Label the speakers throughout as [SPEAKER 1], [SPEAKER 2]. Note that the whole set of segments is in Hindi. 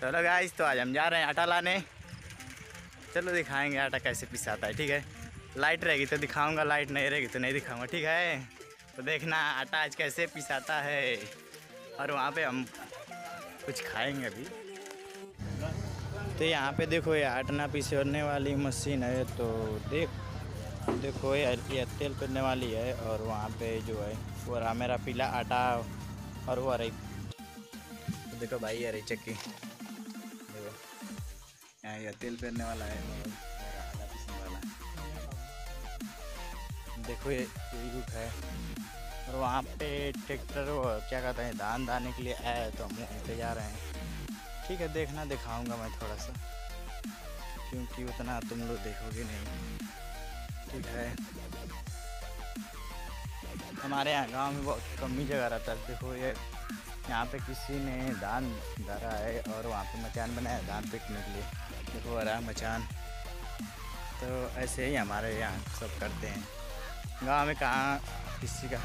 [SPEAKER 1] चलो गाइस तो आज हम जा रहे हैं आटा लाने। चलो दिखाएँगे आटा कैसे पिसाता है, ठीक है? लाइट रहेगी तो दिखाऊँगा लाइट नहीं रहेगी तो नहीं दिखाऊँगा, ठीक है? तो देखना आटा आज कैसे पिसाता है। और वहाँ पे हम कुछ खाएँगे अभी। तो यहाँ पे देखो ये आटना पिसने वाली मशीन है तो देख, देखो ये तेल पेरने वाली है, और वहाँ पे जो है, वो रहा मेरा पीला आटा, और वो रही देखो भाई रही चक्की। देखो। यहाँ ये तेल पेरने वाला है। देखो ये ये रुख है। और वहाँ पे ट्रैक्टर वो क्या कहते हैं, धान दाने के लिए आया है तो हम वहीं पे जा रहे हैं। ठीक है, देखना, दिखाऊँगा मैं थोड़ा सा। क्योंकि उतना तुम लोग देखोगे नहीं। ठीक है। हमारे यहाँ गाँव में बहुत कम ही जगह रहता है। देखो ये यहाँ पे किसी ने धान धरा है और वहाँ पे मचान बनाया धान पीटने के लिए। देखो आ रहा मचान। तो ऐसे ही हमारे यहाँ सब करते हैं। गाँव में कहाँ किसी का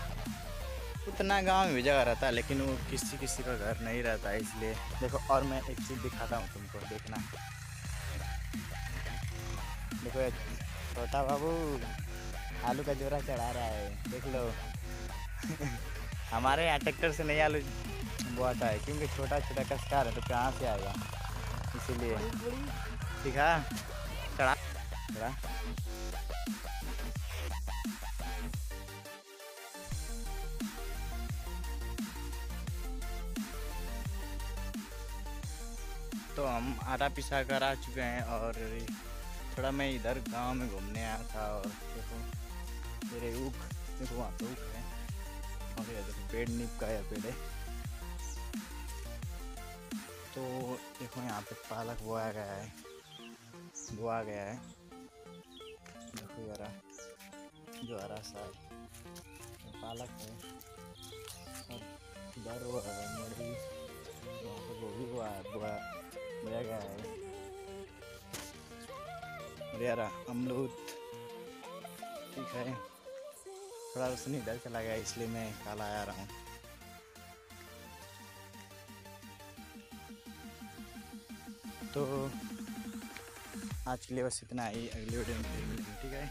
[SPEAKER 1] उतना गाँव में भी जगह रहता है, लेकिन वो किसी किसी का घर नहीं रहता है, इसलिए। देखो, और मैं एक चीज़ दिखाता हूँ तुमको, देखना। देखो छोटा बाबू आलू का जोरा चढ़ा रहा है, देख लो। हमारे यहाँ ट्रैक्टर से नहीं आलू बोआता है क्योंकि छोटा छोटा कस्कार है तो कहाँ से आएगा? इसीलिए। ठीक है? चढ़ा। चढ़ा। तो हम आटा पिसा कर आ चुके हैं और थोड़ा मैं इधर गाँव में घूमने आया था और देखो, मेरे ऊख, देखो वहाँ पे ऊख है। और ये पेड़ नीप का है, पेड़ है। देखो यहाँ पे पालक बोया गया है। बोआ गया है। देखो जरा जो हरा सा पालक है। और वो है मुरगी वहाँ पे गोभी बोआ बोया बोया गया है। यार अमरूद ठीक है। थोड़ा रोशनी इधर चला गया, इसलिए मैं काला आ रहा हूँ। तो आज के लिए बस इतना ही। अगले वीडियो में ठीक है?